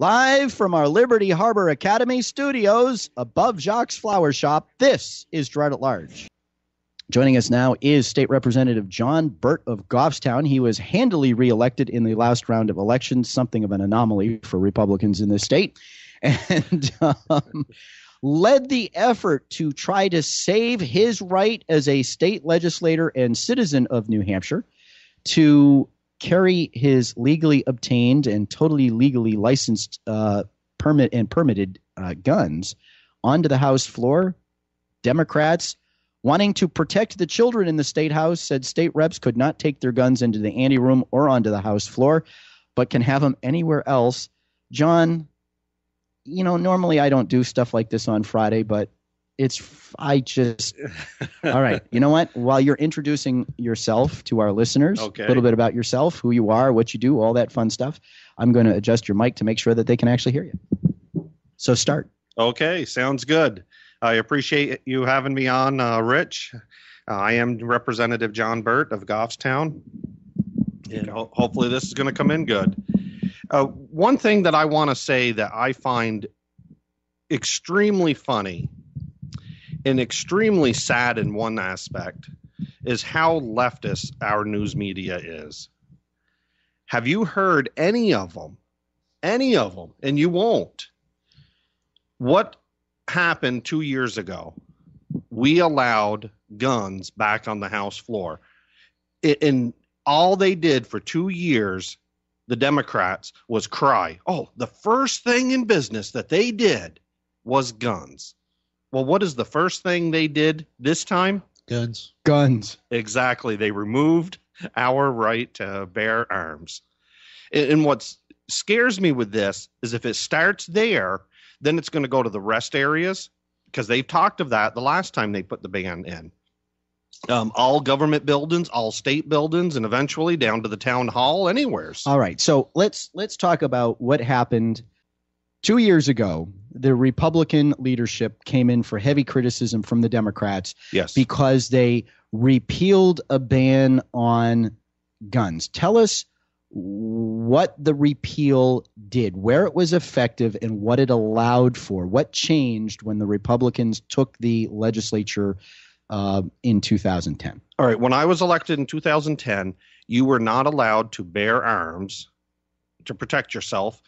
Live from our Liberty Harbor Academy studios above Jacques Flower Shop, this is Girard at Large. Joining us now is State Representative John Burt of Goffstown. He was handily reelected in the last round of elections, something of an anomaly for Republicans in this state, and um, led the effort to try to save his right as a state legislator and citizen of New Hampshire to carry his legally obtained and totally legally licensed uh, permit and permitted uh, guns onto the House floor. Democrats wanting to protect the children in the state house said state reps could not take their guns into the ante room or onto the House floor, but can have them anywhere else. John, you know, normally I don't do stuff like this on Friday, but it's I just all right. You know what? While you're introducing yourself to our listeners, Okay. a little bit about yourself, who you are, what you do, all that fun stuff. I'm going to adjust your mic to make sure that they can actually hear you. So start. Okay, sounds good. I appreciate you having me on, uh, Rich. Uh, I am Representative John Burt of Goffstown, and ho- hopefully this is going to come in good. Uh, one thing that I want to say that I find extremely funny and extremely sad in one aspect is how leftist our news media is. Have you heard any of them? Any of them? And you won't. What happened two years ago? We allowed guns back on the House floor. I- And all they did for two years, the Democrats, was cry. Oh, the first thing in business that they did was guns. Well, what is the first thing they did this time? Guns. Guns. Exactly. They removed our right to bear arms. And, and what scares me with this is if it starts there, then it's going to go to the rest areas because they've talked of that the last time they put the ban in. Um, all government buildings, all state buildings, and eventually down to the town hall, anywheres. All right. So let's let's talk about what happened two years ago. The Republican leadership came in for heavy criticism from the Democrats yes. because they repealed a ban on guns. Tell us what the repeal did, where it was effective, and what it allowed for. What changed when the Republicans took the legislature uh, in 2010? All right. When I was elected in 2010, you were not allowed to bear arms to protect yourself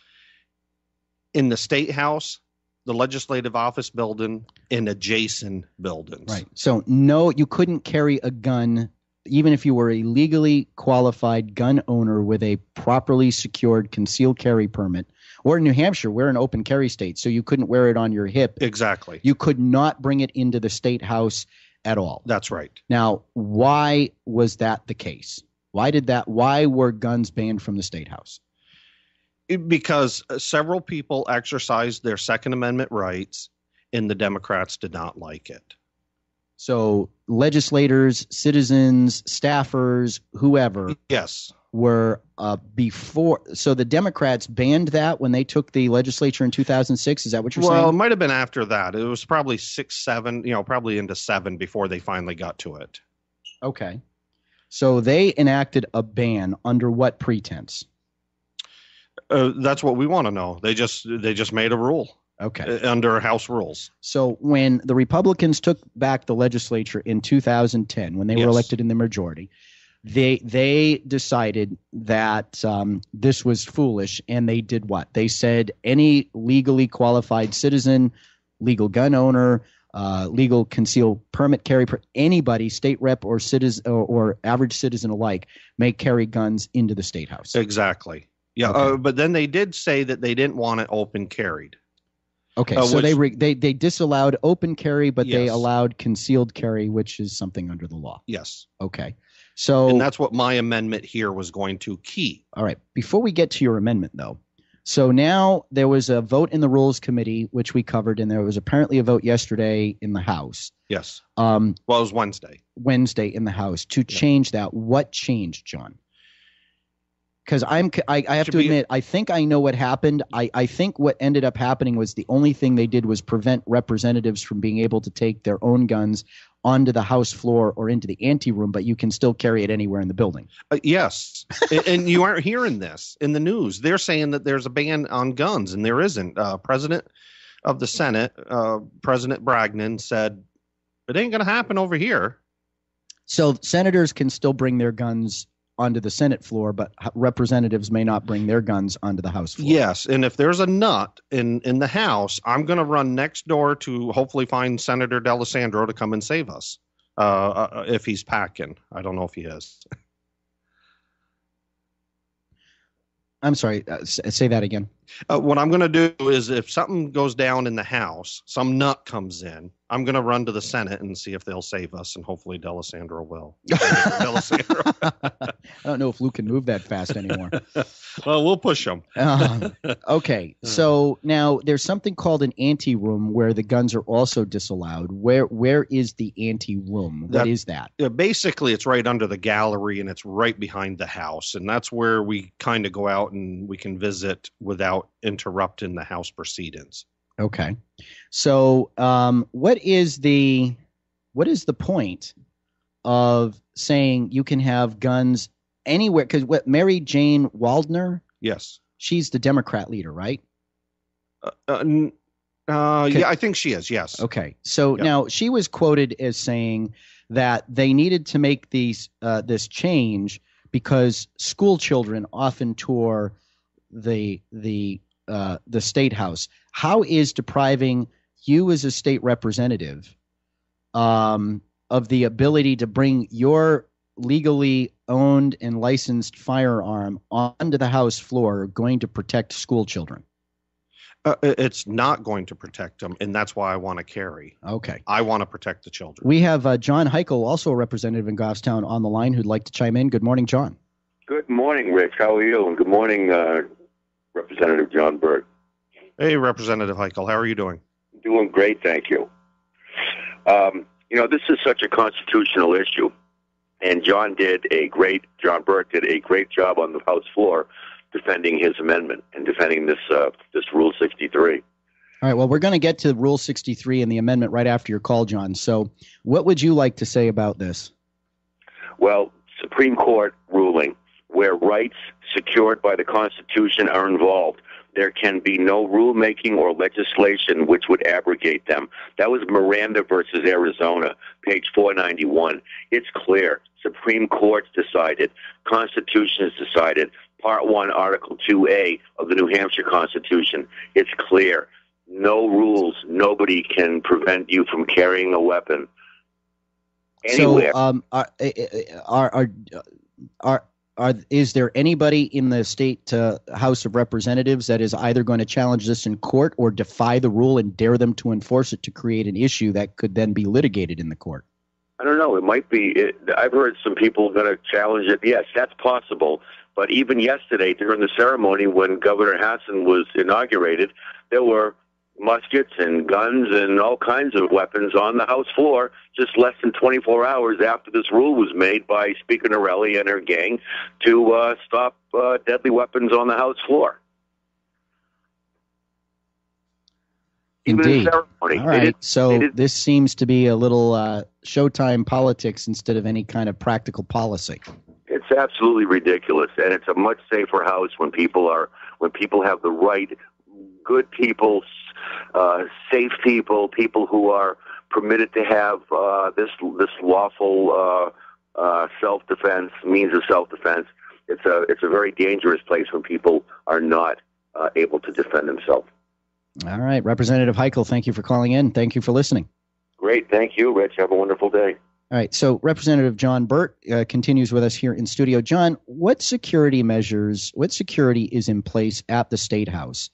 in the state house, the legislative office building, and adjacent buildings. Right. So no, you couldn't carry a gun even if you were a legally qualified gun owner with a properly secured concealed carry permit. Or in New Hampshire, we're an open carry state, so you couldn't wear it on your hip. Exactly. You could not bring it into the state house at all. That's right. Now, why was that the case? Why did that why were guns banned from the state house? Because several people exercised their Second Amendment rights, and the Democrats did not like it. So legislators, citizens, staffers, whoever Yes. were uh, before. So the Democrats banned that when they took the legislature in 2006. Is that what you're saying? Well, it might have been after that. It was probably six, seven, you know, probably into seven before they finally got to it. Okay. So they enacted a ban under what pretense? Uh, that's what we want to know. They just they just made a rule Okay. uh, under House rules. So when the Republicans took back the legislature in 2010, when they were elected in the majority, they they decided that um, this was foolish, and they did what? They said any legally qualified citizen, legal gun owner, uh, legal concealed permit carry, per- anybody, state rep or citizen or, or average citizen alike, may carry guns into the state house. Exactly. Yeah, Okay. uh, but then they did say that they didn't want it open carried. Okay, Uh, so they, re- they they disallowed open carry, but they allowed concealed carry, which is something under the law. Yes, Okay. So, and that's what my amendment here was going to key. all right. Before we get to your amendment, though, so now there was a vote in the Rules Committee, which we covered, and there was apparently a vote yesterday in the House, Yes. um, Well, it was Wednesday. Wednesday in the House to Yeah. change that. What changed, John? Because I'm I, I have Should to admit I think I know what happened. I, I think what ended up happening was the only thing they did was prevent representatives from being able to take their own guns onto the house floor or into the ante room, but you can still carry it anywhere in the building. Uh, yes, and, and you aren't hearing this in the news. They're saying that there's a ban on guns, and there isn't. Uh, President of the Senate, uh, President Bragdon, said it ain't going to happen over here. So senators can still bring their guns onto the Senate floor, but representatives may not bring their guns onto the House floor. Yes, and if there's a nut in in the House, I'm going to run next door to hopefully find Senator D'Allesandro to come and save us. Uh, uh, if he's packing, I don't know if he is. I'm sorry. Uh, say that again. Uh, what I'm going to do is, if something goes down in the House, some nut comes in, I'm going to run to the Senate and see if they'll save us, and hopefully D'Allesandro will. D'Allesandro. I don't know if Luke can move that fast anymore. well, we'll push him. Um, okay, so now there's something called an ante room where the guns are also disallowed. Where where is the ante room? What That- is that? Yeah, basically, it's right under the gallery, and it's right behind the house, and that's where we kind of go out and we can visit without interrupting the House proceedings. Okay, so um, what is the what is the point of saying you can have guns anywhere? Because what Mary Jane Wallner, Yes. she's the Democrat leader, right? Uh, n- uh, yeah, I think she is. Yes. Okay, so Yeah. now she was quoted as saying that they needed to make these uh, this change because school children often tour the the uh, the state house. How is depriving you as a state representative um, of the ability to bring your legally owned and licensed firearm onto the house floor going to protect school children? Uh, it's not going to protect them, and that's why I want to carry. Okay. I want to protect the children. We have uh, John Hikel, also a representative in Goffstown, on the line who'd like to chime in. Good morning, John. Good morning, Rich. How are you? And good morning, uh, Representative John Burt. Hey, Representative Hikel, how are you doing? Doing great, thank you. Um, you know, this is such a constitutional issue, and John did a great, John Burt did a great job on the House floor defending his amendment and defending this uh, this Rule 63. All right. Well, we're going to get to Rule 63 and the amendment right after your call, John. So, what would you like to say about this? Well, Supreme Court ruling where rights secured by the Constitution are involved, there can be no rulemaking or legislation which would abrogate them. That was Miranda versus Arizona, page 491. It's clear. Supreme Court's decided. Constitution has decided. Part 1, Article 2A of the New Hampshire Constitution. It's clear. No rules. Nobody can prevent you from carrying a weapon anywhere. So, um, eh, eh, eh, are, are, are, are, are, is there anybody in the state uh, House of Representatives that is either going to challenge this in court or defy the rule and dare them to enforce it to create an issue that could then be litigated in the court? I don't know. It might be. It, I've heard some people going to challenge it. Yes, that's possible. But even yesterday, during the ceremony when Governor Hassan was inaugurated, there were muskets and guns and all kinds of weapons on the House floor just less than 24 hours after this rule was made by Speaker Norelli and her gang to uh, stop uh, deadly weapons on the House floor. Indeed. All right. So this seems to be a little uh, showtime politics instead of any kind of practical policy. It's absolutely ridiculous, and it's a much safer house when people are when people have the right, good people, uh, safe people, people who are permitted to have uh, this this lawful uh, uh, self defense means of self defense. It's a it's a very dangerous place when people are not uh, able to defend themselves. All right, Representative Hikel, thank you for calling in. Thank you for listening. Great, thank you, Rich. Have a wonderful day. All right, so Representative John Burt uh, continues with us here in studio. John, what security measures, what security is in place at the State House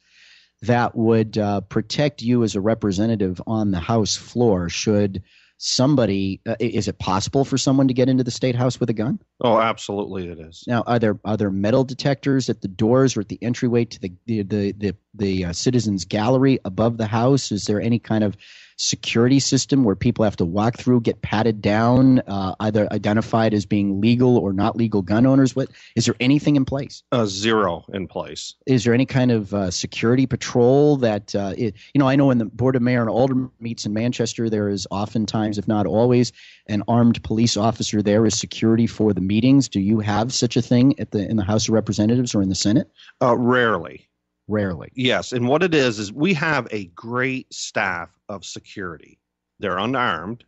that would uh, protect you as a representative on the House floor should somebody, uh, is it possible for someone to get into the State House with a gun? Oh, absolutely, it is. Now, are there are there metal detectors at the doors or at the entryway to the the the the, the uh, citizens gallery above the house? Is there any kind of security system where people have to walk through, get patted down, uh, either identified as being legal or not legal gun owners? What is there anything in place? Uh, zero in place. Is there any kind of uh, security patrol that uh, it, you know? I know when the board of mayor and aldermen meets in Manchester, there is oftentimes, if not always, an armed police officer there as security for the meetings. Do you have such a thing at the in the House of Representatives or in the Senate? Uh, rarely. Rarely. Yes, and what it is is we have a great staff of security. They're unarmed.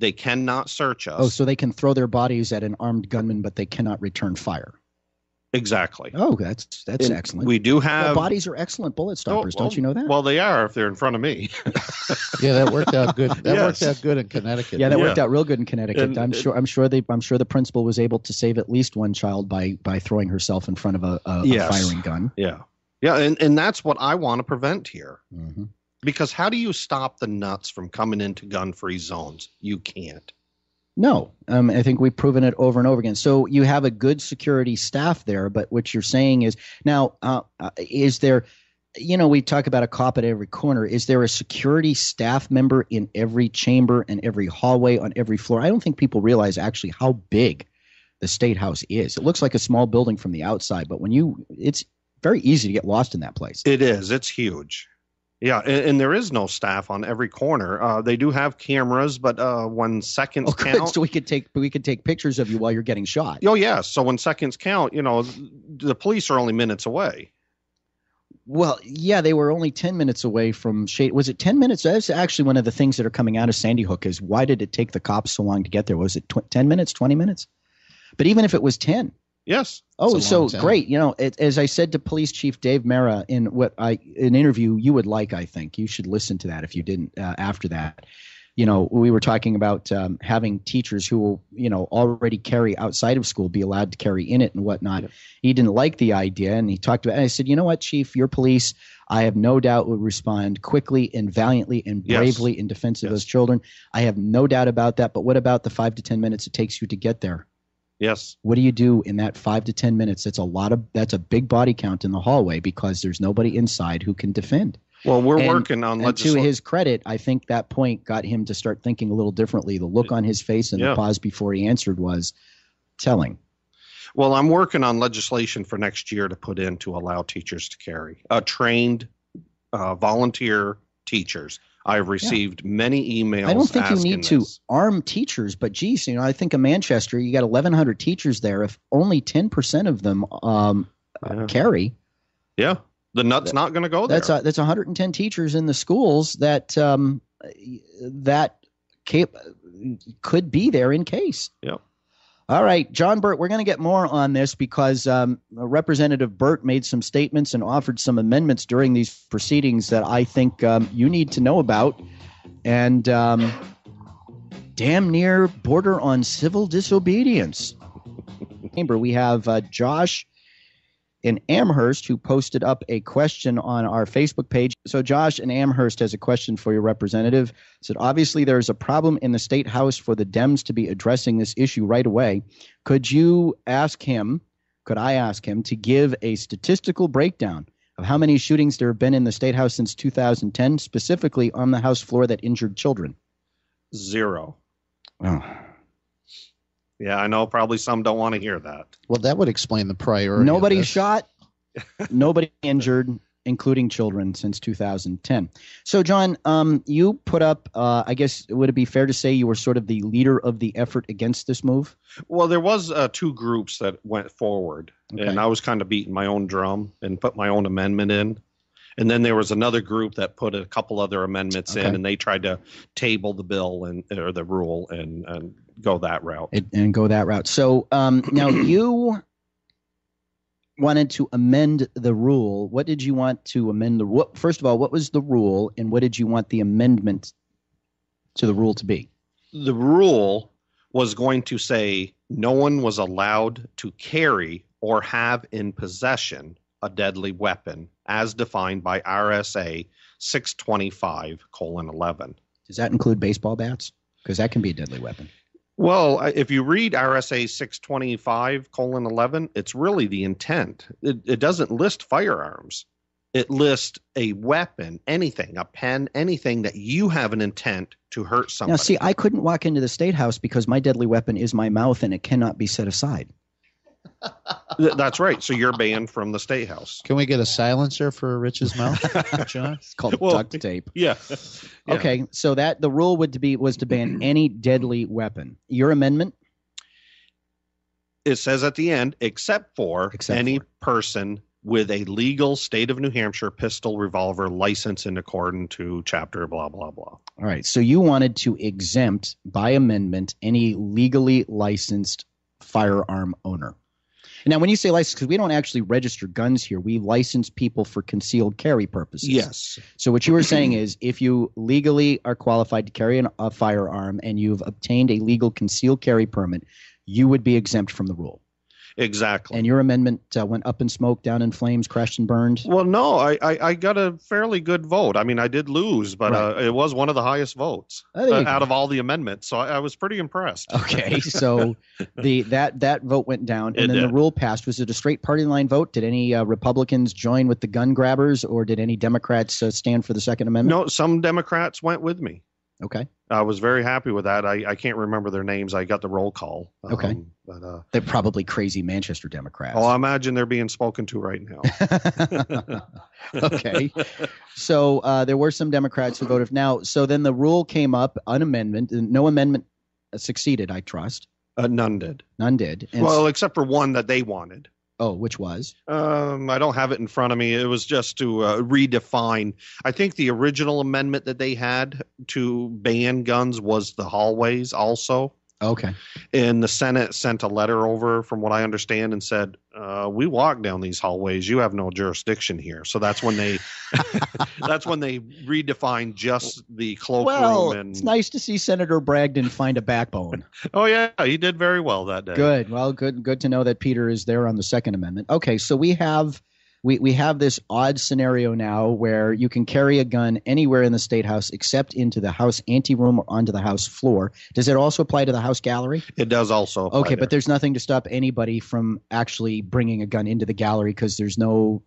They cannot search us. Oh, so they can throw their bodies at an armed gunman, but they cannot return fire. exactly. Oh, that's that's And excellent. We do Well, have bodies are excellent bullet stoppers. Oh, well, don't you know that? Well, they are if they're in front of me. Yeah, that worked out good. That worked out good in Connecticut. yeah, that yeah. worked out real good in Connecticut. And- I'm sure. I'm sure they. I'm sure the principal was able to save at least one child by by throwing herself in front of a, a, Yes. a firing gun. yeah, yeah, and and that's what I want to prevent here. Mhm. Because how do you stop the nuts from coming into gun-free zones? You can't. No, um, I think we've proven it over and over again. So you have a good security staff there, but what you're saying is now, uh, uh, is there, you know, we talk about a cop at every corner. Is there a security staff member in every chamber and every hallway on every floor? I don't think people realize actually how big the state house is. It looks like a small building from the outside, but when you, it's very easy to get lost in that place. It is. It's huge. Yeah, and, and there is no staff on every corner. Uh, they do have cameras, but uh, when seconds Oh, good. count, So we could take we could take pictures of you while you're getting shot. oh yeah. So when seconds count, you know, the police are only minutes away. Well, yeah, they were only 10 minutes away from Shade. Was it 10 minutes? That's actually one of the things that are coming out of Sandy Hook is why did it take the cops so long to get there? Was it tw- 10 minutes, 20 minutes? But even if it was 10, Yes. oh, so time. great. You know, it, as I said to Police Chief Dave Mara in what I, an interview you would like, I think you should listen to that if you didn't uh, after that. You know, we were talking about um, having teachers who will, you know, already carry outside of school be allowed to carry in it and whatnot. Yeah. He didn't like the idea, and he talked about. And I said, you know what, Chief, your police, I have no doubt would respond quickly and valiantly and Yes. bravely in defense of Yes. those children. I have no doubt about that. But what about the five to ten minutes it takes you to get there? Yes. What do you do in that five to ten minutes? That's a lot of. That's a big body count in the hallway because there's nobody inside who can defend. Well, we're And- working on And to his credit, I think that point got him to start thinking a little differently. The look on his face and Yeah. the pause before he answered was telling. Well, I'm working on legislation for next year to put in to allow teachers to carry uh, trained uh, volunteer teachers. I've received many emails. I don't think you need to this. arm teachers, but geez, you know, I think in Manchester you got 1,100 teachers there. If only 10% of them um, Yeah. carry, Yeah, the nut's not going to go there. that's a, that's 110 teachers in the schools that um, that cap- could be there in case. Yep. All right, John Burt, we're going to get more on this because um, Representative Burt made some statements and offered some amendments during these proceedings that I think um, you need to know about. And um, damn near border on civil disobedience. Chamber, we have uh, Josh in Amherst who posted up a question on our Facebook page. So, Josh in Amherst has a question for your representative. Said, obviously, there's a problem in the state house for the Dems to be addressing this issue right away. Could you ask him? Could I ask him to give a statistical breakdown of how many shootings there have been in the state house since 2010, specifically on the house floor that injured children? Zero. Oh. Yeah, I know. Probably some don't want to hear that. Well, that would explain the priority. Nobody shot, nobody injured, including children, since 2010. So, John, um, you put up, uh, I guess, would it be fair to say you were sort of the leader of the effort against this move? Well, there was uh, two groups that went forward, Okay. and I was kind of beating my own drum and put my own amendment in. And then there was another group that put a couple other amendments Okay. in, and they tried to table the bill and or the rule and and go that route. It, and go that route. So, um, now you wanted to amend the rule. What did you want to amend the rule? First of all, what was the rule, and what did you want the amendment to the rule to be? the rule was going to say no one was allowed to carry or have in possession a deadly weapon as defined by RSA 625 colon 11. Does that include baseball bats? Because that can be a deadly weapon. Well, if you read RSA 625 colon 11, it's really the intent. It, it doesn't list firearms. it lists a weapon, anything, a pen, anything that you have an intent to hurt somebody. Now, see, I couldn't walk into the state house because my deadly weapon is my mouth and it cannot be set aside. Th- That's right. So you're banned from the state house. Can we get a silencer for Rich's mouth, John? It's called Well, duct tape. Yeah. Yeah. Okay, so that the rule would be was to ban any deadly weapon. Your amendment, It says at the end, except for Except any for. person with a legal state of New Hampshire pistol revolver license in accordance to chapter blah blah blah. all right. So you wanted to exempt by amendment any legally licensed firearm owner. Now, when you say license, because we don't actually register guns here, we license people for concealed carry purposes. Yes. So what you were saying is, if you legally are qualified to carry an, a firearm and you've obtained a legal concealed carry permit, you would be exempt from the rule. Exactly. And your amendment uh, went up in smoke, down in flames, crashed and burned. well, no, I, I I got a fairly good vote. I mean, I did lose, but Right. uh, it was one of the highest votes Oh, uh, out of all the amendments. So I, I was pretty impressed. Okay, so the that that vote went down, and It then the rule passed. Was it a straight party line vote? Did any uh, Republicans join with the gun grabbers, or did any Democrats uh, stand for the Second Amendment? No, some Democrats went with me. Okay, I was very happy with that. I, I can't remember their names. I got the roll call. Okay. Um, but uh, they're probably crazy Manchester Democrats. oh, I imagine they're being spoken to right now. okay, so uh, there were some Democrats who voted now. So then the rule came up, an amendment, no amendment succeeded. I trust Uh, none did. none did. And well, except for one that they wanted. Oh, which was Um, I don't have it in front of me. It was just to uh, redefine. I think the original amendment that they had to ban guns was the hallways also. Okay. And the Senate sent a letter over, from what I understand, and said, uh, "We walk down these hallways. You have no jurisdiction here." So that's when they, that's when they redefined just the cloakroom. Well, and it's nice to see Senator Bragdon find a backbone. oh yeah, he did very well that day. Good. Well, good. Good to know that Peter is there on the Second Amendment. Okay, so we have we we have this odd scenario now where you can carry a gun anywhere in the state house except into the house anteroom or onto the house floor. Does it also apply to the house gallery? It does also. apply Okay, there. but there's nothing to stop anybody from actually bringing a gun into the gallery because there's no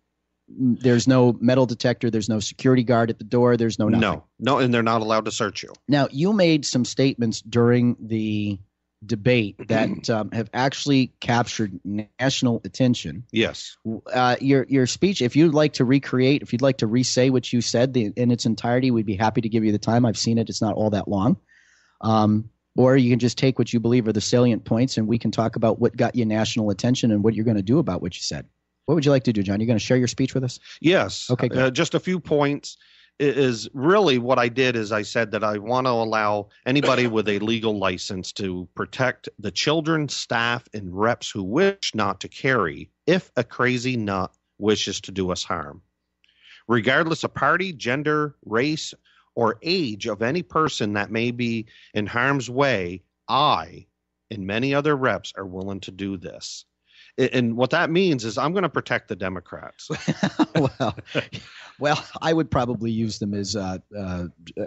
there's no metal detector, there's no security guard at the door, there's no nothing. no, no, and they're not allowed to search you. Now, you made some statements during the debate that um, have actually captured national attention. Yes. Uh, your your speech, if you'd like to recreate, if you'd like to re-say what you said the, in its entirety, we'd be happy to give you the time. I've seen it; it's not all that long. Um, or you can just take what you believe are the salient points, and we can talk about what got you national attention and what you're going to do about what you said. What would you like to do, John? You're going to share your speech with us? Yes. Okay. Uh, just a few points is really what I did is I said that I want to allow anybody with a legal license to protect the children, staff, and reps who wish not to carry if a crazy nut wishes to do us harm. Regardless of party, gender, race, or age of any person that may be in harm's way, I and many other reps are willing to do this. And what that means is I'm going to protect the Democrats. well, well, I would probably use them as uh, uh,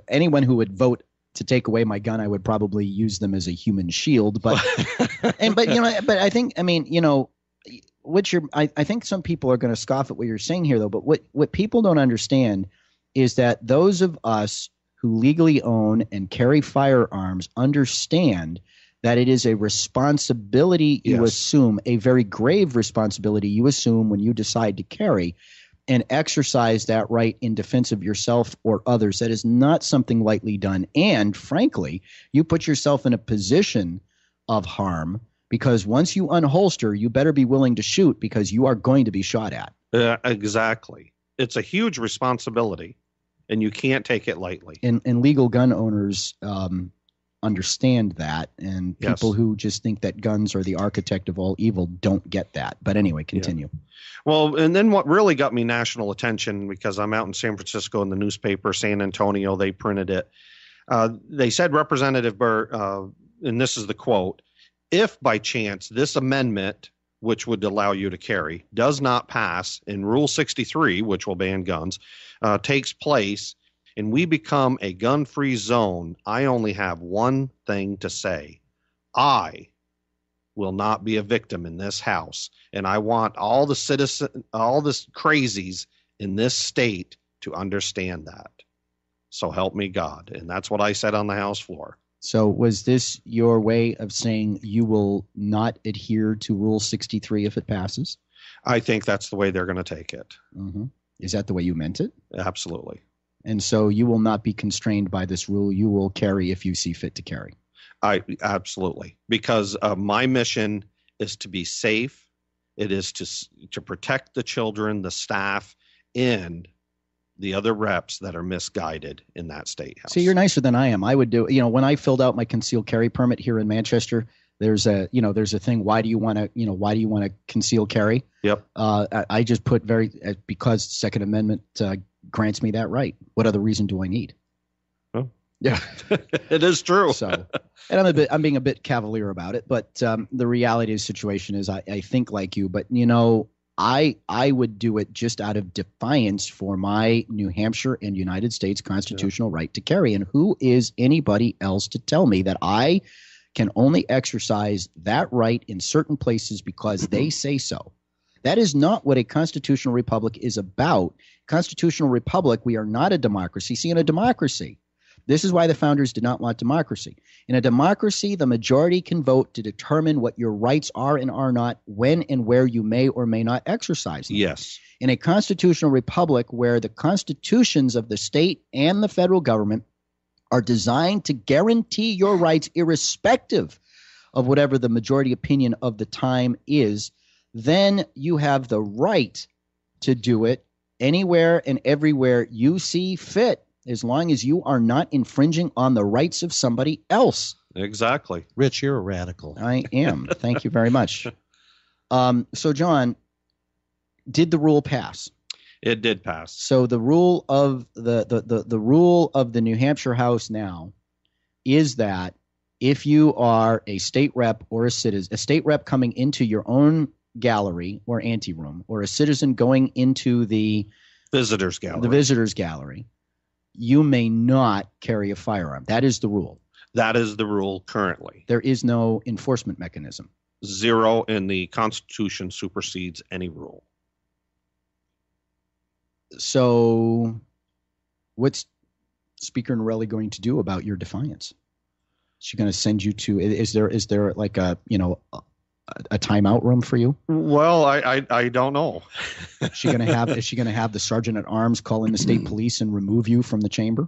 anyone who would vote to take away my gun. I would probably use them as a human shield. But and but you know, but I think I mean you know, what you're I, I think some people are going to scoff at what you're saying here though. But what what people don't understand is that those of us who legally own and carry firearms understand that it is a responsibility you Yes. assume, a very grave responsibility you assume when you decide to carry and exercise that right in defense of yourself or others. That is not something lightly done. And frankly, you put yourself in a position of harm because once you unholster, you better be willing to shoot because you are going to be shot at. Uh, exactly. It's a huge responsibility, and you can't take it lightly. And, and legal gun owners um, understand that. And Yes. people who just think that guns are the architect of all evil don't get that. But anyway, continue. Well, and then what really got me national attention because I'm out in San Francisco in the newspaper, San Antonio, they printed it. Uh, they said, Representative Burr, uh, and this is the quote if by chance this amendment, which would allow you to carry, does not pass and Rule 63, which will ban guns, uh, takes place and we become a gun free zone, I only have one thing to say. I will not be a victim in this house and I want all the citizen, all the crazies in this state to understand that. So help me God. And that's what I said on the House floor. So was this your way of saying you will not adhere to Rule 63 if it passes? I think that's the way they're going to take it. hmm Is that the way you meant it? Absolutely. And so you will not be constrained by this rule. You will carry if you see fit to carry. I absolutely because uh, my mission is to be safe. It is to to protect the children, the staff, and the other reps that are misguided in that state house. See, you're nicer than I am. I would do, you know, when I filled out my concealed carry permit here in Manchester, there's a, you know, there's a thing. Why do you want to, you know, why do you want to conceal carry? Yep. Uh, I, I just put very uh, because Second Amendment uh, grants me that right. What other reason do I need? Oh. Yeah. it is true. So, and I'm a bit, I'm being a bit cavalier about it, but um, the reality of the situation is, I, I think like you, but you know, I I would do it just out of defiance for my New Hampshire and United States constitutional right to carry. And who is anybody else to tell me that I can only exercise that right in certain places because they say so? That is not what a constitutional republic is about. Constitutional republic, we are not a democracy. See, in a democracy, this is why the founders did not want democracy. In a democracy, the majority can vote to determine what your rights are and are not, when and where you may or may not exercise them. yes. In a constitutional republic where the constitutions of the state and the federal government are designed to guarantee your rights irrespective of whatever the majority opinion of the time is, then you have the right to do it anywhere and everywhere you see fit as long as you are not infringing on the rights of somebody else. Exactly. Rich, you're a radical. I am. Thank you very much. Um, so, John, did the rule pass? It did pass. So the rule of the, the the the rule of the New Hampshire House now is that if you are a state rep or a citizen, a state rep coming into your own gallery or anteroom, or a citizen going into the Visitors gallery. the visitors gallery, you may not carry a firearm. That is the rule. that is the rule currently. There is no enforcement mechanism. Zero in the Constitution supersedes any rule. So, what's Speaker Norelli going to do about your defiance? Is she going to send you to? Is there is there like a you know a, timeout room for you? Well, I I, I don't know. Is she going to have? is she going to have the sergeant at arms call in the state police and remove you from the chamber?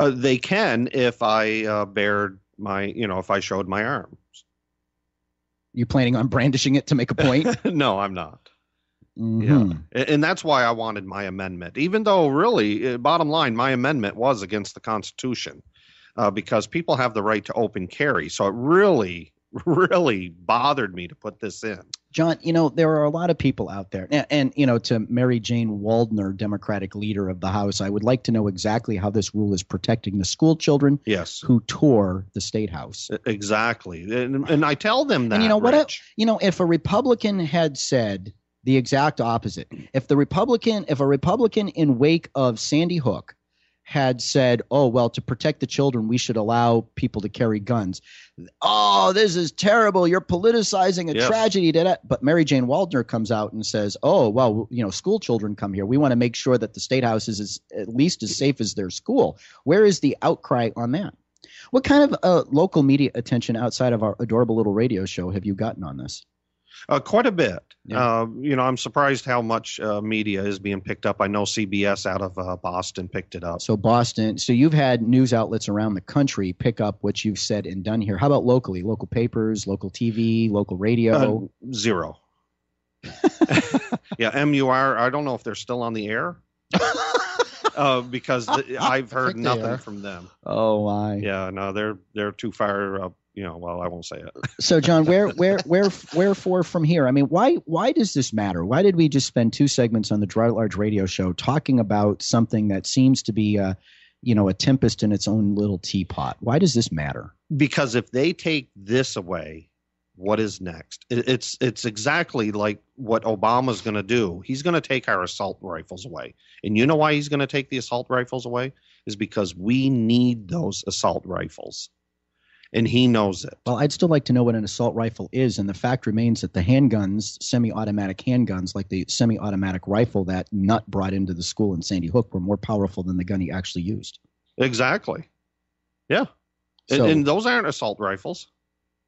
Uh, they can if I uh, bared my, you know, if I showed my arms. You planning on brandishing it to make a point? no, I'm not. Mhm. A- And that's why I wanted my amendment, even though really, uh, bottom line, my amendment was against the Constitution uh, because people have the right to open carry. So it really, really bothered me to put this in. John, you know, there are a lot of people out there. And, and, you know, to Mary Jane Wallner, Democratic leader of the House, I would like to know exactly how this rule is protecting the school children Yes, who tore the state house. exactly. And, and I tell them that. And you know what? I- Rich. You know, if a Republican had said the exact opposite, if the Republican, if a Republican in wake of Sandy Hook had said, "Oh well, to protect the children, we should allow people to carry guns," oh, this is terrible. You're politicizing a Yes. tragedy. But Mary Jane Wallner comes out and says, "Oh well, you know, school children come here. We want to make sure that the state house is as, at least as safe as their school." Where is the outcry on that? What kind of uh, local media attention outside of our adorable little radio show have you gotten on this? Uh, quite a bit. Yeah. Uh, you know, I'm surprised how much uh, media is being picked up. I know CBS out of uh, Boston picked it up. So Boston. So you've had news outlets around the country pick up what you've said and done here. How about locally? Local papers, local TV, local radio. Uh, zero. yeah, MUR. I don't know if they're still on the air uh, because the, I've heard nothing from them. oh my. Yeah, no, they're they're too far. You know, well, I won't say it. So John, where where where wherefore from here? I mean, why why does this matter? Why did we just spend two segments on the Dry Large radio show talking about something that seems to be a you know a tempest in its own little teapot? Why does this matter? Because if they take this away, what is next? It's it's exactly like what Obama's going to do. He's going to take our assault rifles away, and you know why he's going to take the assault rifles away? Is because we need those assault rifles. And he knows it. Well, I'd still like to know what an assault rifle is, and the fact remains that the handguns, semi-automatic handguns, like the semi-automatic rifle that Nut brought into the school in Sandy Hook, were more powerful than the gun he actually used. Exactly. Yeah. So, and, and those aren't assault rifles.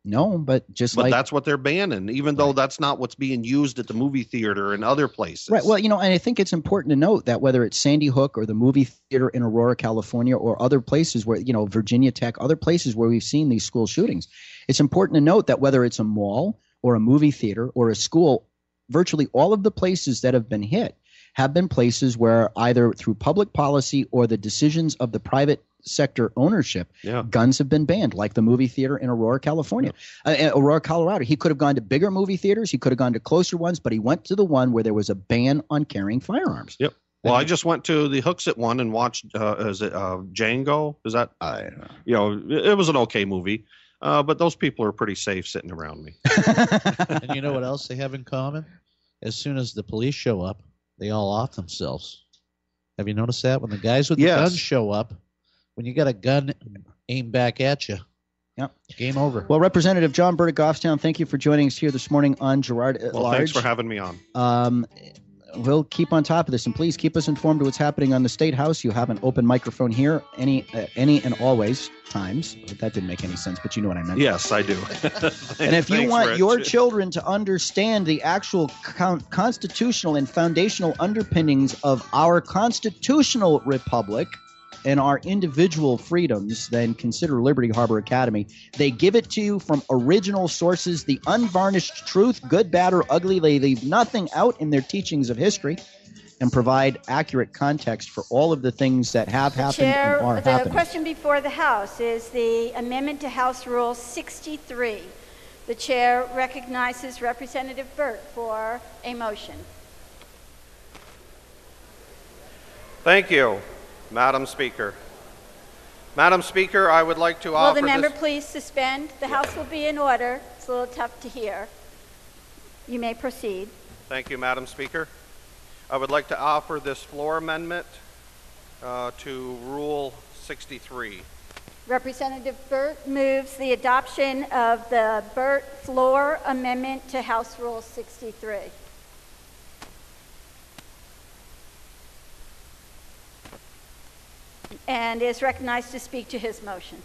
No, but just But like that's what they're banning, even though that's not what's being used at the movie theater and other places. Right. Well, you know, and I think it's important to note that whether it's Sandy Hook or the movie theater in Aurora, California, or other places where, you know, Virginia Tech, other places where we've seen these school shootings, it's important to note that whether it's a mall or a movie theater or a school, virtually all of the places that have been hit have been places where either through public policy or the decisions of the private sector ownership, yeah. guns have been banned, like the movie theater in Aurora, California, uh, uh, Aurora, Colorado. He could have gone to bigger movie theaters, he could have gone to closer ones, but he went to the one where there was a ban on carrying firearms. Yep. Well, I just went to the Hooksett one and watched. Uh, is it uh, Django? Is that I don't know. you know? It it was an okay movie, uh, but those people are pretty safe sitting around me. And you know what else they have in common? As soon as the police show up, they all off themselves. Have you noticed that? When the guys with the Yes. guns show up, when you got a gun aimed back at you, Yep. game over. Well, Representative John Burt of Goffstown, thank you for joining us here this morning on Girard at Well, Large. thanks for having me on. Um, we'll keep on top of this, and please keep us informed of what's happening on the state house. You have an open microphone here, any, uh, any and always times. That didn't make any sense, but you know what I meant. Yes, I do. And if you want your children to understand the actual con- constitutional and foundational underpinnings of our constitutional republic and our individual freedoms, then consider Liberty Harbor Academy. They give it to you from original sources, the unvarnished truth, good, bad, or ugly. They leave nothing out in their teachings of history and provide accurate context for all of the things that have happened Chair, and are the happening. question before the House is the amendment to House Rule 63. The chair recognizes Representative Burt for a motion. Thank you, Madam Speaker. Madam Speaker, I would like to Will offer the member this. please suspend? The House will be in order. It's a little tough to hear. You may proceed. Thank you, Madam Speaker. I would like to offer this floor amendment uh, to Rule 63. Representative Burt moves the adoption of the Burt floor amendment to House Rule 63. And is recognized to speak to his motion.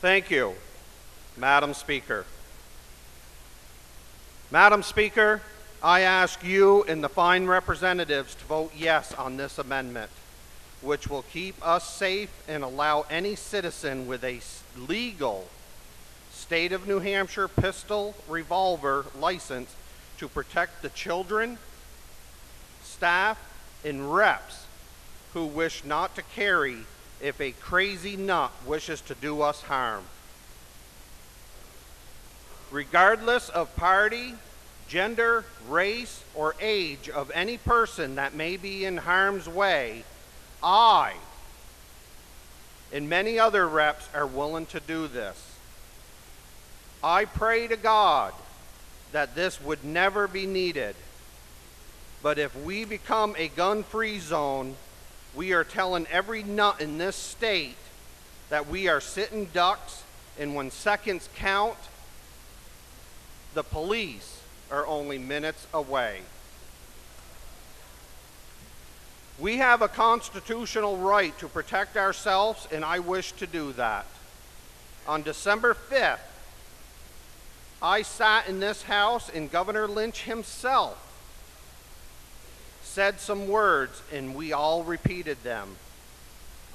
Thank you, Madam Speaker. Madam Speaker, I ask you and the fine representatives to vote yes on this amendment, which will keep us safe and allow any citizen with a legal state of New Hampshire pistol revolver license to protect the children, staff, and reps who wish not to carry if a crazy nut wishes to do us harm. Regardless of party, gender, race, or age of any person that may be in harm's way, I and many other reps are willing to do this. I pray to God that this would never be needed. But if we become a gun free zone, we are telling every nut in this state that we are sitting ducks, and when seconds count, the police are only minutes away. We have a constitutional right to protect ourselves, and I wish to do that. On December 5th, I sat in this house, and Governor Lynch himself said some words, and we all repeated them.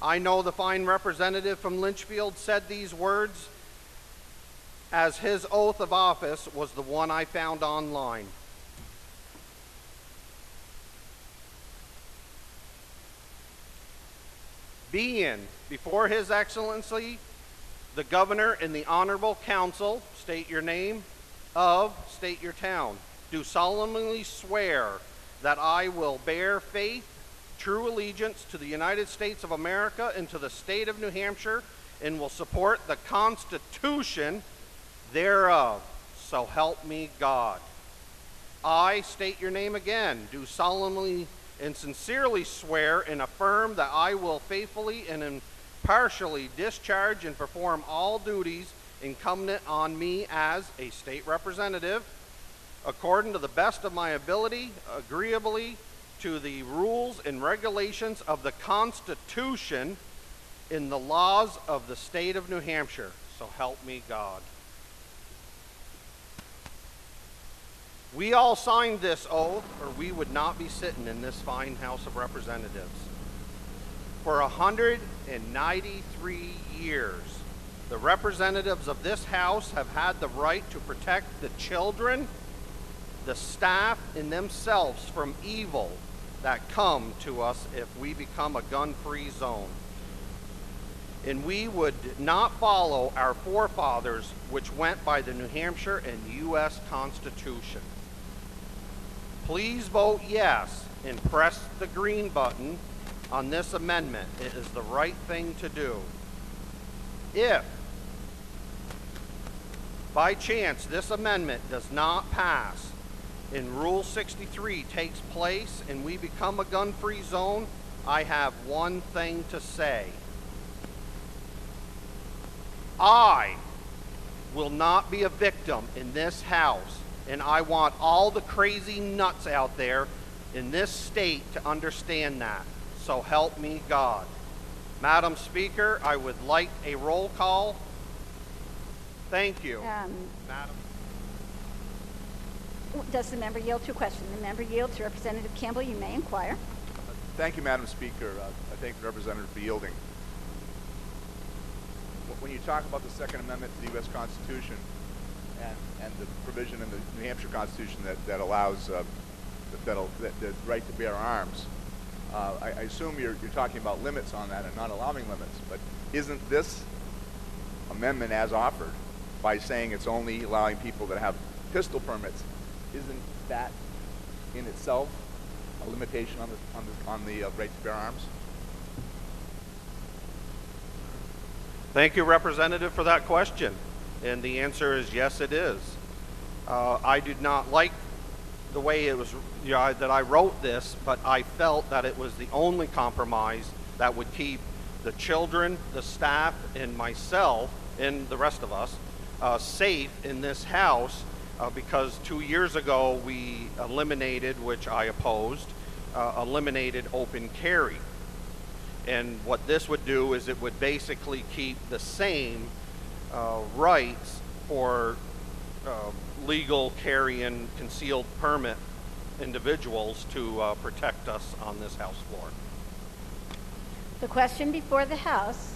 I know the fine representative from Litchfield said these words as his oath of office was the one I found online. Being before His Excellency, the Governor and the Honorable Council, state your name, of, state your town, do solemnly swear that I will bear faith, true allegiance to the United States of America and to the state of New Hampshire, and will support the Constitution thereof. So help me God. I state your name again, do solemnly and sincerely swear and affirm that I will faithfully and impartially discharge and perform all duties incumbent on me as a state representative according to the best of my ability, agreeably to the rules and regulations of the Constitution in the laws of the state of New Hampshire. So help me God. We all signed this oath, or we would not be sitting in this fine House of Representatives. For 193 years, the representatives of this House have had the right to protect the children, the staff, and themselves from evil that come to us if we become a gun free zone. And we would not follow our forefathers, which went by the New Hampshire and U.S. Constitution. Please vote yes and press the green button on this amendment. It is the right thing to do. If, by chance, this amendment does not pass and Rule 63 takes place and we become a gun free zone, I have one thing to say. I will not be a victim in this house and I want all the crazy nuts out there in this state to understand that. So help me God. Madam Speaker, I would like a roll call. Thank you. Um, Madam. Does the member yield to a question? The member yields to Representative Campbell. You may inquire. Thank you, Madam Speaker. Uh, I thank the representative for yielding. When you talk about the Second Amendment to the U.S. Constitution and, and the provision in the New Hampshire Constitution that, that allows uh, that, that'll, that, the right to bear arms, uh, I, I assume you're, you're talking about limits on that and not allowing limits. But isn't this amendment as offered by saying it's only allowing people that have pistol permits, isn't that in itself a limitation on the, on the, on the uh, right to bear arms? Thank you, Representative, for that question. And the answer is yes, it is. Uh, I did not like the way it was you know, that I wrote this, but I felt that it was the only compromise that would keep the children, the staff, and myself, and the rest of us, uh, safe in this house uh, because two years ago we eliminated, which I opposed, uh, eliminated open carry. And what this would do is it would basically keep the same uh, rights for uh, legal carry and concealed permit individuals to uh, protect us on this House floor. The question before the House,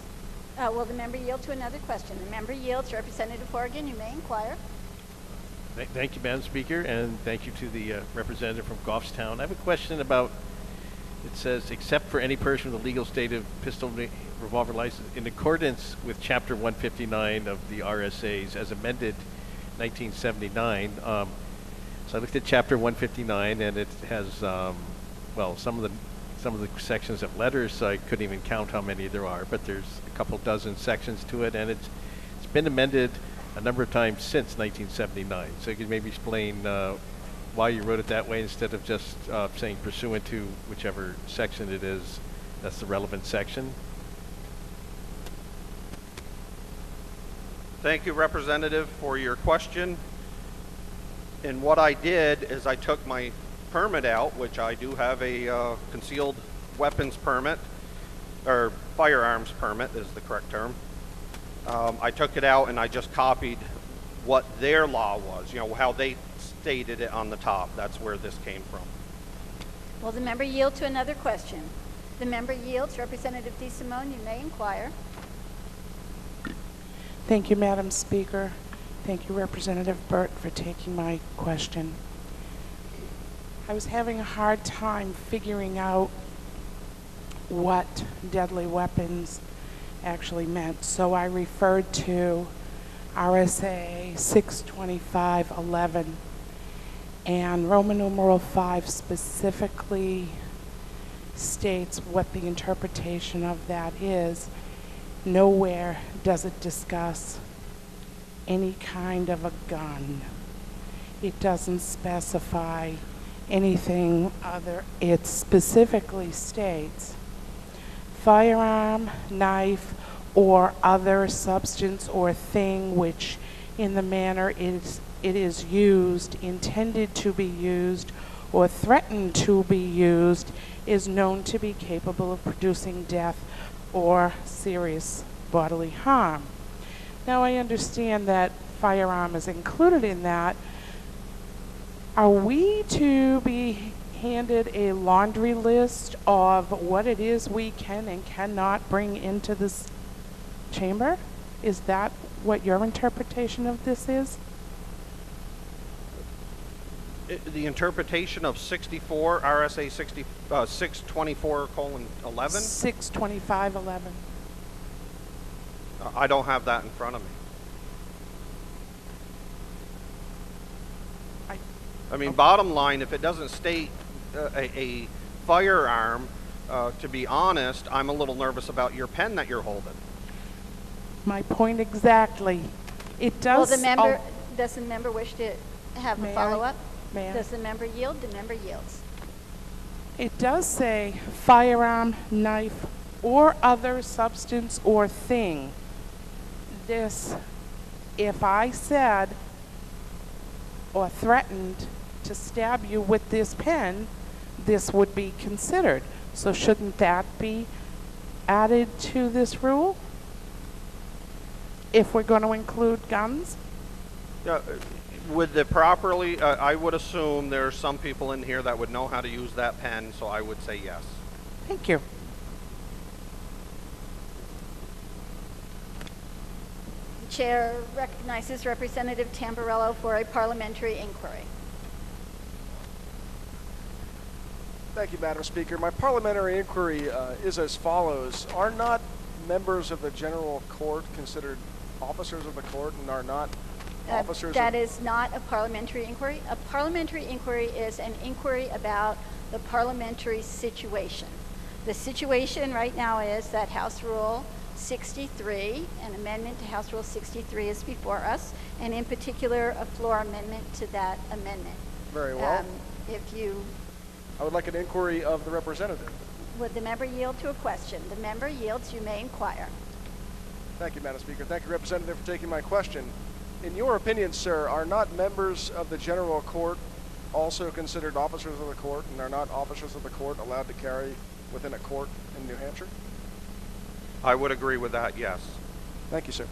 uh, will the member yield to another question? The member yields Representative Horgan. You may inquire. Th- Thank you, Madam Speaker, and thank you to the uh, representative from Goffstown. I have a question about, it says, except for any person with a legal state of pistol revolver license, in accordance with Chapter 159 of the RSAs as amended 1979. Um, so I looked at Chapter 159, and it has, um, well, some of the some of the sections of letters, so I couldn't even count how many there are. But there's a couple dozen sections to it, and it's it's been amended a number of times since 1979. So you could maybe explain uh, why you wrote it that way instead of just uh, saying pursuant to whichever section it is that's the relevant section. Thank you, Representative, for your question. And what I did is I took my permit out, which I do have a uh, concealed weapons permit, or firearms permit is the correct term. Um, I took it out and I just copied what their law was, you know, how they stated it on the top. That's where this came from. Will the member yield to another question? The member yields. Representative DeSimone, you may inquire. Thank you, Madam Speaker. Thank you, Representative Burt, for taking my question. I was having a hard time figuring out what deadly weapons actually meant, so I referred to RSA 62511 and Roman numeral 5 specifically states what the interpretation of that is. Nowhere does it discuss any kind of a gun. it doesn't specify anything other. It specifically states firearm, knife, or other substance or thing which, in the manner it is, it is used, intended to be used, or threatened to be used, is known to be capable of producing death or serious bodily harm. Now, I understand that firearm is included in that. Are we to be handed a laundry list of what it is we can and cannot bring into this chamber? Is that what your interpretation of this is? The interpretation of 64 RSA 60, uh, 624 colon 11, 62511. uh, I don't have that in front of me. I- I mean, bottom line, if it doesn't state uh, a, a firearm, uh, to be honest, I'm a little nervous about your pen that you're holding. My point exactly. It Well, does. the member, oh, does the member wish to have May a I? follow-up? Does the member yield? The member yields. It does say firearm, knife, or other substance or thing. This, if I said or threatened to stab you with this pen, this would be considered. So shouldn't that be added to this rule? If we're going to include guns? Yeah, uh, would the properly, uh, I would assume there are some people in here that would know how to use that pen, so I would say yes. Thank you. Chair recognizes Representative Tamburello for a parliamentary inquiry. Thank you, Madam Speaker. My parliamentary inquiry uh, is as follows. Are not members of the general court considered officers of the court and are not Uh, officers That is not a parliamentary inquiry. A parliamentary inquiry is an inquiry about the parliamentary situation. The situation right now is that House Rule 63, an amendment to House Rule 63 is before us, and in particular, a floor amendment to that amendment. Very well. Um, If you, I would like an inquiry of the representative. would the member yield to a question? The member yields, you may inquire. Thank you, Madam Speaker. Thank you, Representative, for taking my question. In your opinion, sir, are not members of the general court also considered officers of the court and are not officers of the court allowed to carry within a court in New Hampshire? I would agree with that, yes. Thank you, sir.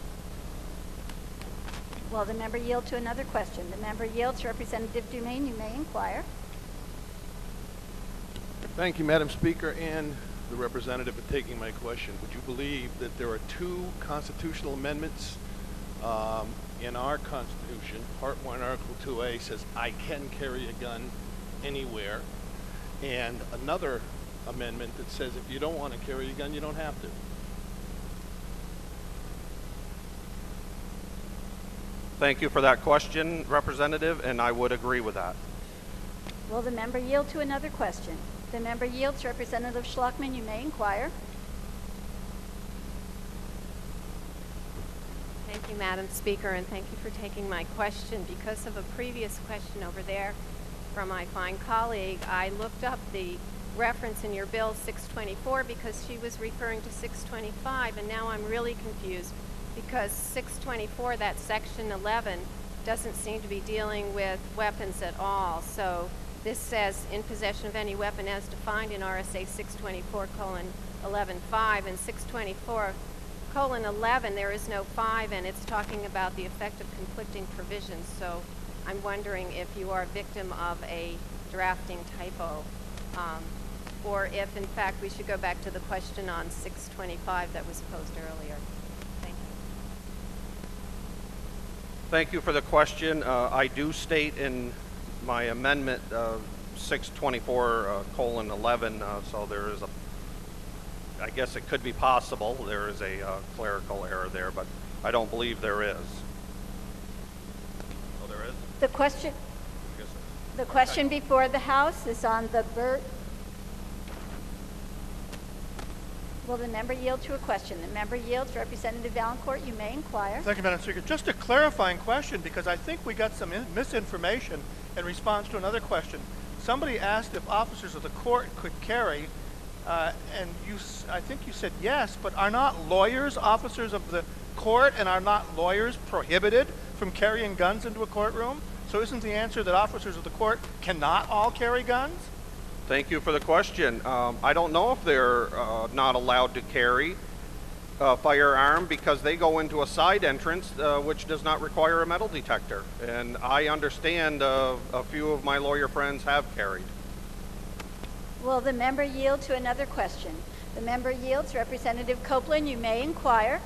Well, the member yield to another question? The member yields, Representative Dumaine, you may inquire. Thank you, Madam Speaker, and the representative for taking my question. Would you believe that there are two constitutional amendments um, in our Constitution? Part 1, Article 2A says, I can carry a gun anywhere. And another amendment that says, if you don't want to carry a gun, you don't have to. Thank you for that question, Representative, and I would agree with that. Will the member yield to another question? The member yields, Representative Schlachman, you may inquire. Thank you, Madam Speaker, and thank you for taking my question. Because of a previous question over there from my fine colleague, I looked up the reference in your bill 624 because she was referring to 625, and now I'm really confused because 624, that section 11, doesn't seem to be dealing with weapons at all. So this says in possession of any weapon as defined in RSA 624 colon 11.5 and 624 colon 11 there is no 5 and it's talking about the effect of conflicting provisions. So i'm wondering if you are a victim of a drafting typo um, or if in fact we should go back to the question on 625 that was posed earlier thank you Thank you for the question. Uh, I do state in my amendment uh, 624 uh, colon 11, uh, so there is a, I guess it could be possible, there is a uh, clerical error there, but I don't believe there is. Oh, there is? The question, the question before the House is on the Burt Will the member yield to a question? The member yields. Representative Vaillancourt, you may inquire. Thank you, Madam Speaker. Just a clarifying question because I think we got some in- misinformation in response to another question. Somebody asked if officers of the court could carry, uh, and you, I think you said yes, but are not lawyers officers of the court and are not lawyers prohibited from carrying guns into a courtroom? So isn't the answer that officers of the court cannot all carry guns? Thank you for the question. Um, I don't know if they're uh, not allowed to carry a firearm because they go into a side entrance uh, which does not require a metal detector. And I understand uh, a few of my lawyer friends have carried. Will the member yield to another question? The member yields. Representative Copeland, you may inquire.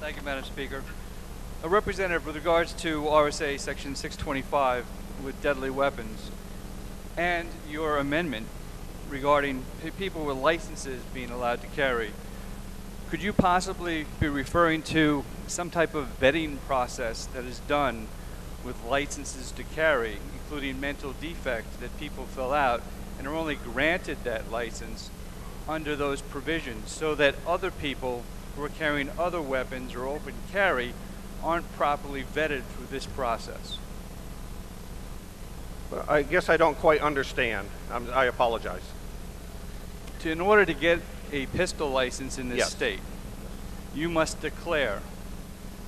Thank you, Madam Speaker. A representative with regards to RSA Section 625 with deadly weapons and your amendment regarding people with licenses being allowed to carry, could you possibly be referring to some type of vetting process that is done with licenses to carry, including mental defect that people fill out and are only granted that license under those provisions so that other people who are carrying other weapons or open carry aren't properly vetted through this process? I guess I don't quite understand. I'm, I apologize. To, in order to get a pistol license in this Yes. state, you must declare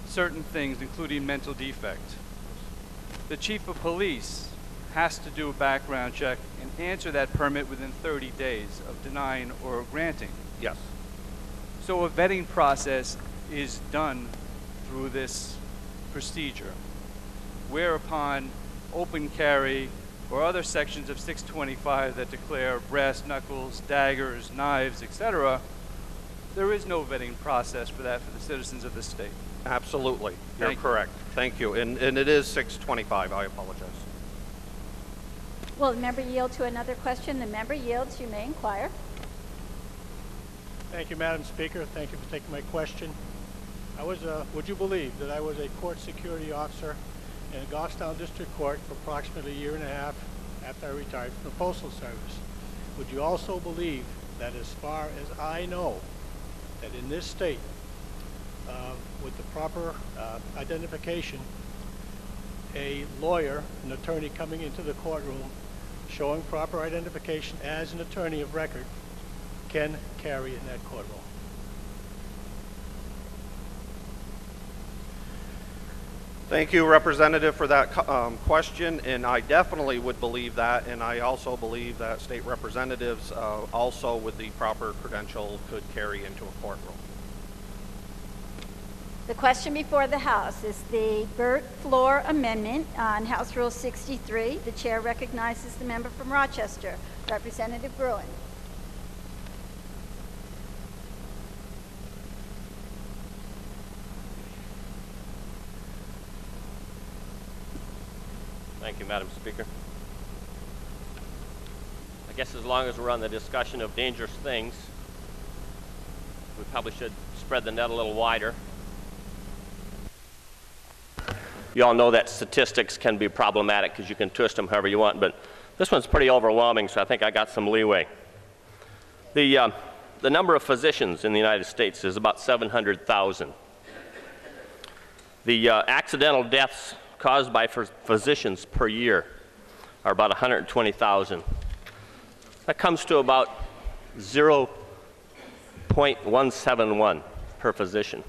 certain things, including mental defect. The chief of police has to do a background check and answer that permit within 30 days of denying or granting. Yes. So a vetting process is done through this procedure, whereupon open carry or other sections of 625 that declare brass knuckles, daggers, knives, etc., there is no vetting process for that for the citizens of the state. Absolutely. You're Thank you. correct. Thank you. And, and it is 625. I apologize. Will the member yield to another question? The member yields. You may inquire. Thank you, Madam Speaker. Thank you for taking my question. I was, uh, would you believe that I was a court security officer in the Goffstown District Court for approximately a year and a half after I retired from the Postal Service? Would you also believe that as far as I know, that in this state, uh, with the proper uh, identification, a lawyer, an attorney coming into the courtroom, showing proper identification as an attorney of record, can carry in that courtroom. Thank you, Representative, for that um, question, and I definitely would believe that, and I also believe that state representatives, uh, also with the proper credential, could carry into a courtroom. The question before the House is the Burt Floor Amendment on House Rule 63. The chair recognizes the member from Rochester, Representative Bruin. Madam Speaker. I guess as long as we're on the discussion of dangerous things, we probably should spread the net a little wider. You all know that statistics can be problematic because you can twist them however you want, but this one's pretty overwhelming, so I think I got some leeway. The, uh, the number of physicians in the United States is about 700,000. The uh, accidental deaths caused by physicians per year are about 120,000. That comes to about 0.171 per physician.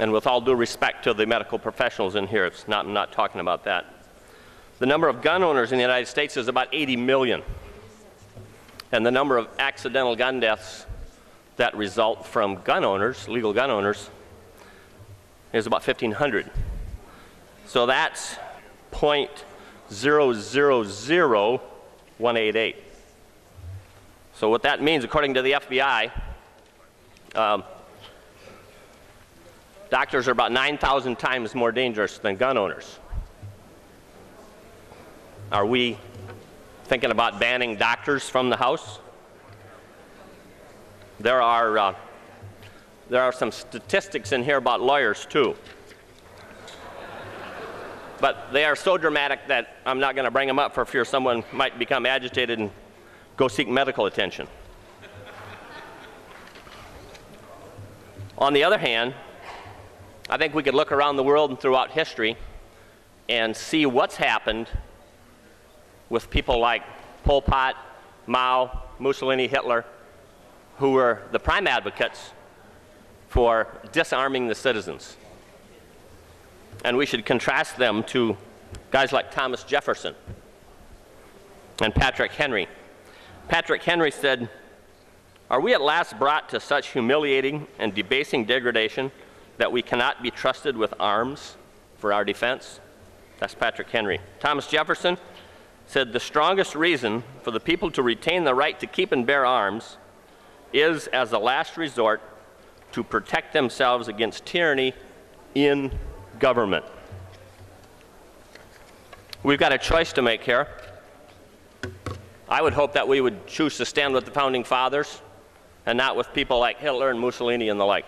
And with all due respect to the medical professionals in here, it's not, I'm not talking about that. The number of gun owners in the United States is about 80 million. And the number of accidental gun deaths that result from gun owners, legal gun owners, is about 1,500. So that's 0.000188. So what that means, according to the FBI, um, doctors are about 9,000 times more dangerous than gun owners. Are we thinking about banning doctors from the House? There are, uh, there are some statistics in here about lawyers, too. But they are so dramatic that I'm not going to bring them up for fear someone might become agitated and go seek medical attention. On the other hand, I think we could look around the world and throughout history and see what's happened with people like Pol Pot, Mao, Mussolini, Hitler, who were the prime advocates for disarming the citizens. And we should contrast them to guys like Thomas Jefferson and Patrick Henry. Patrick Henry said, Are we at last brought to such humiliating and debasing degradation that we cannot be trusted with arms for our defense? That's Patrick Henry. Thomas Jefferson said, The strongest reason for the people to retain the right to keep and bear arms is, as a last resort, to protect themselves against tyranny in government. We've got a choice to make here. I would hope that we would choose to stand with the founding fathers and not with people like Hitler and Mussolini and the like.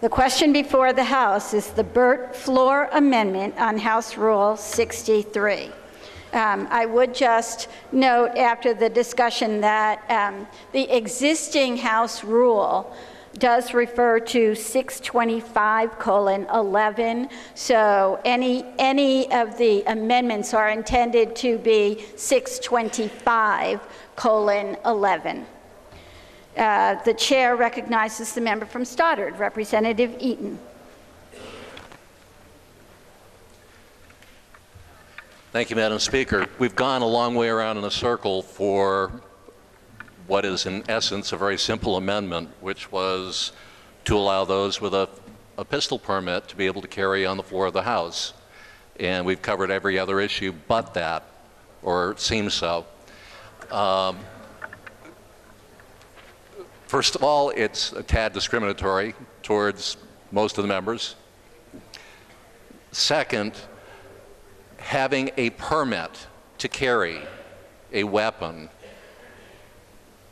The question before the House is the Burt Floor Amendment on House Rule 63. Um, I would just note after the discussion that um, the existing House rule does refer to 625 colon 11. So any, any of the amendments are intended to be 625 colon 11. Uh, the chair recognizes the member from Stoddard, Representative Eaton. Thank you, Madam Speaker. We've gone a long way around in a circle for what is in essence a very simple amendment, which was to allow those with a, a pistol permit to be able to carry on the floor of the House. And we've covered every other issue but that, or it seems so. Um, first of all, it's a tad discriminatory towards most of the members. Second, having a permit to carry a weapon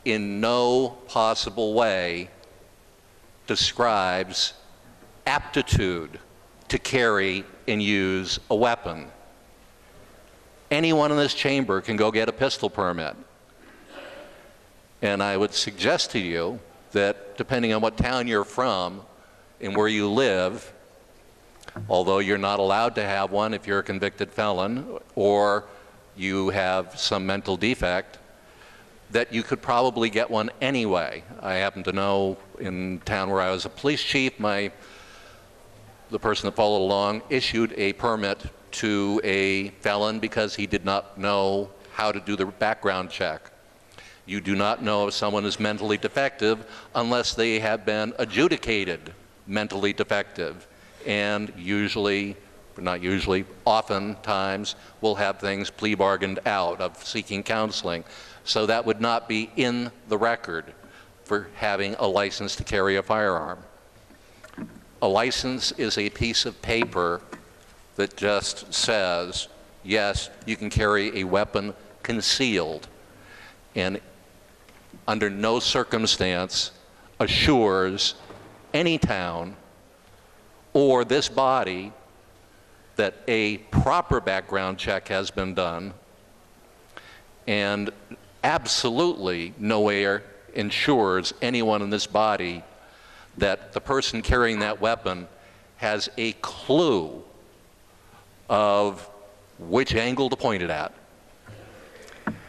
in no possible way describes aptitude to carry and use a weapon. Anyone in this chamber can go get a pistol permit. And I would suggest to you that depending on what town you're from and where you live, although you're not allowed to have one if you're a convicted felon or you have some mental defect, that you could probably get one anyway. I happen to know in town where I was a police chief, my the person that followed along issued a permit to a felon because he did not know how to do the background check. You do not know if someone is mentally defective unless they have been adjudicated mentally defective. And usually, not usually, oftentimes, will have things plea bargained out of seeking counseling. So that would not be in the record for having a license to carry a firearm. A license is a piece of paper that just says, yes, you can carry a weapon concealed, and under no circumstance assures any town or this body that a proper background check has been done and absolutely no nowhere ensures anyone in this body that the person carrying that weapon has a clue of which angle to point it at.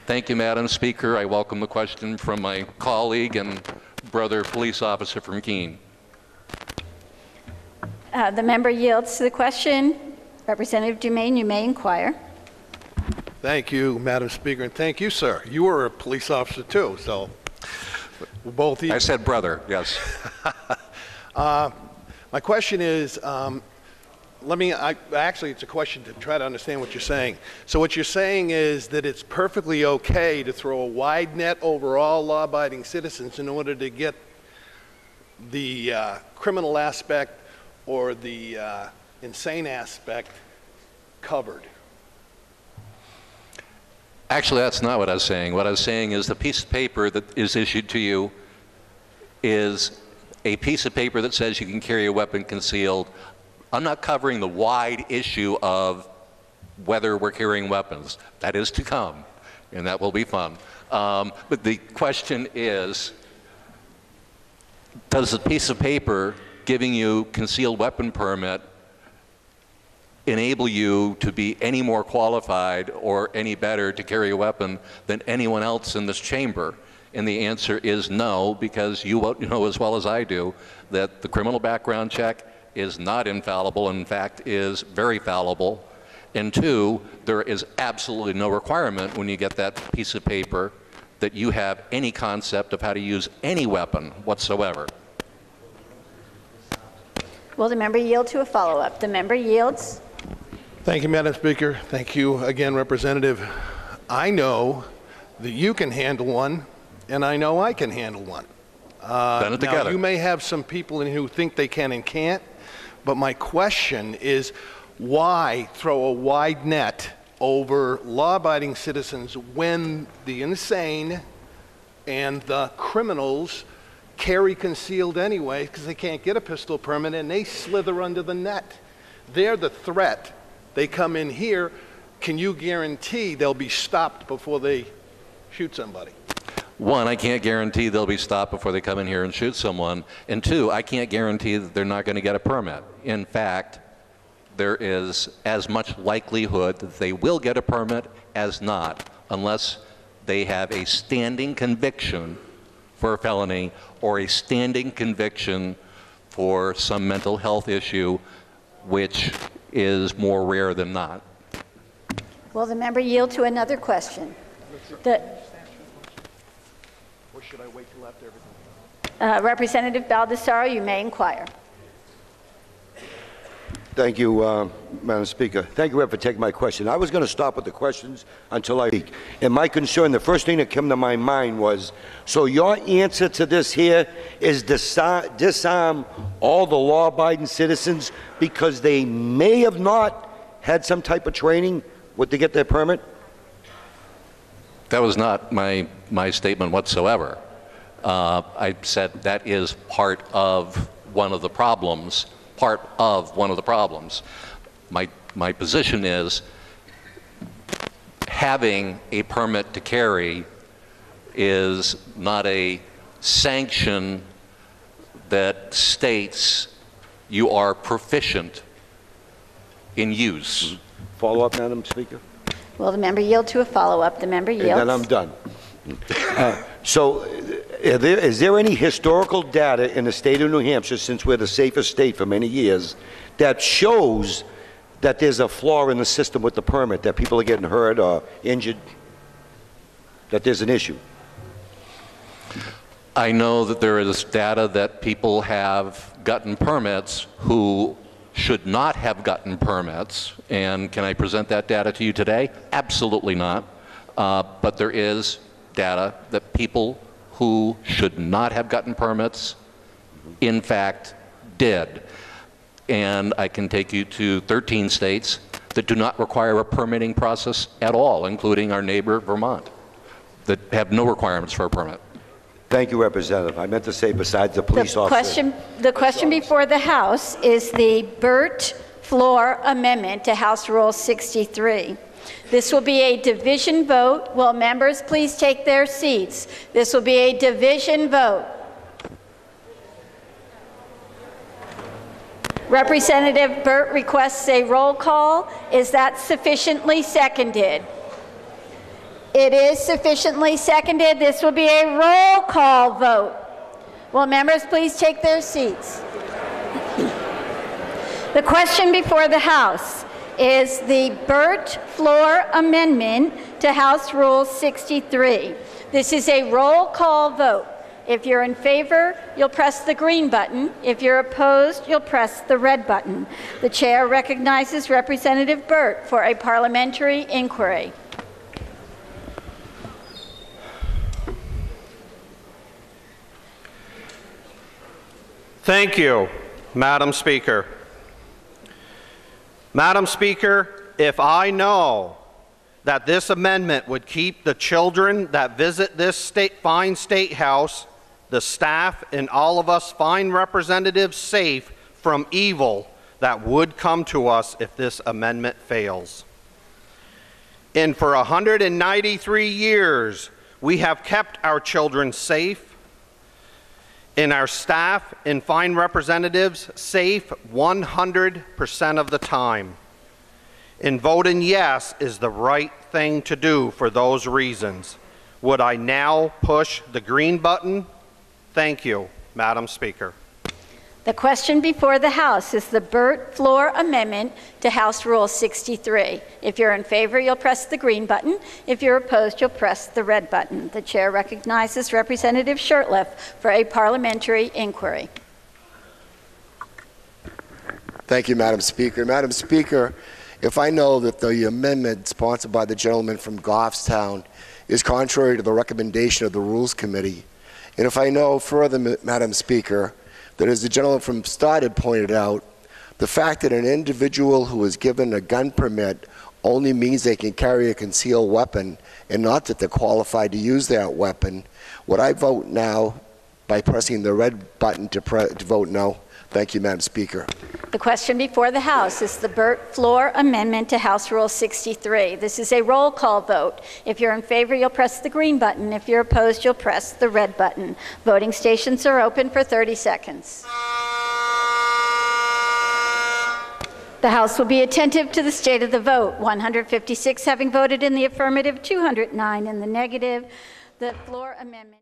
Thank you, Madam Speaker. I welcome the question from my colleague and brother police officer from Keene. Uh, the member yields to the question. Representative Dumaine, you may inquire. Thank you, Madam Speaker, and thank you, sir. You were a police officer too, so both. I said brother, yes. uh, my question is, um, let me, I, actually, it's a question to try to understand what you're saying. So, what you're saying is that it's perfectly okay to throw a wide net over all law abiding citizens in order to get the uh, criminal aspect or the uh, insane aspect covered. Actually, that's not what I was saying. What I was saying is the piece of paper that is issued to you is a piece of paper that says you can carry a weapon concealed. I'm not covering the wide issue of whether we're carrying weapons. That is to come. and that will be fun. Um, but the question is Does a piece of paper giving you concealed weapon permit enable you to be any more qualified or any better to carry a weapon than anyone else in this chamber? And the answer is no, because you know as well as I do that the criminal background check is not infallible, in fact, is very fallible. And two, there is absolutely no requirement when you get that piece of paper that you have any concept of how to use any weapon whatsoever. Will the member yield to a follow-up? The member yields. Thank you, Madam Speaker. Thank you again, Representative. I know that you can handle one, and I know I can handle one. Uh, Done it now, together. you may have some people in who think they can and can't, but my question is why throw a wide net over law abiding citizens when the insane and the criminals carry concealed anyway because they can't get a pistol permit and they slither under the net? They're the threat. They come in here. Can you guarantee they'll be stopped before they shoot somebody? One, I can't guarantee they'll be stopped before they come in here and shoot someone. And two, I can't guarantee that they're not going to get a permit. In fact, there is as much likelihood that they will get a permit as not, unless they have a standing conviction for a felony or a standing conviction for some mental health issue, which is more rare than not. Will the member yield to another question? The, Or should I wait till after everything? uh, Representative Baldasaro, you may inquire. Thank you, uh, Madam Speaker. Thank you, for taking my question. I was going to stop with the questions until I speak. And my concern, the first thing that came to my mind was, so your answer to this here is disa- disarm all the law-abiding citizens because they may have not had some type of training to get their permit? That was not my, my statement whatsoever. Uh, I said that is part of one of the problems, part of one of the problems. My, my position is having a permit to carry is not a sanction that states you are proficient in use. Follow up, Madam Speaker? Will the member yield to a follow-up? The member And yields. then I'm done. Uh, So, uh, there- is there any historical data in the state of New Hampshire, since we're the safest state for many years, that shows that there's a flaw in the system with the permit, that people are getting hurt or injured, that there's an issue? I know that there is data that people have gotten permits who should not have gotten permits. And can I present that data to you today? Absolutely not. Uh, but there is data that people who should not have gotten permits, in fact, did. And I can take you to 13 states that do not require a permitting process at all, including our neighbor Vermont, that have no requirements for a permit. Thank you, Representative. I meant to say besides the police The officer. question, the question before the House is the Burt Floor Amendment to House Rule 63. This will be a division vote. Will members please take their seats? This will be a division vote. Representative Burt requests a roll call. Is that sufficiently seconded? It is sufficiently seconded. This will be a roll call vote. Will members please take their seats? The question before the House is the Burt Floor Amendment to House Rule 63. This is a roll call vote. If you're in favor, you'll press the green button. If you're opposed, you'll press the red button. The chair recognizes Representative Burt for a parliamentary inquiry. Thank you, Madam Speaker. Madam Speaker, if I know that this amendment would keep the children that visit this state, fine state house, the staff, and all of us fine representatives safe from evil that would come to us if this amendment fails. And for 193 years, we have kept our children safe and our staff and fine representatives safe 100% of the time. And voting yes is the right thing to do for those reasons. Would I now push the green button? Thank you, Madam Speaker. The question before the House is the Burt Floor Amendment to House Rule 63. If you're in favor, you'll press the green button. If you're opposed, you'll press the red button. The chair recognizes Representative Shurtleff for a parliamentary inquiry. Thank you, Madam Speaker. Madam Speaker, if I know that the amendment sponsored by the gentleman from Goffstown is contrary to the recommendation of the Rules Committee, and if I know further, Madam Speaker, that as the gentleman from Stoddard pointed out, the fact that an individual who is given a gun permit only means they can carry a concealed weapon and not that they're qualified to use that weapon, would I vote now by pressing the red button to, to vote no? Thank you, Madam Speaker. The question before the House is the Burt Floor Amendment to House Rule 63. This is a roll call vote. If you're in favor, you'll press the green button. If you're opposed, you'll press the red button. Voting stations are open for 30 seconds. The House will be attentive to the state of the vote. 156 having voted in the affirmative, 209 in the negative. The floor amendment.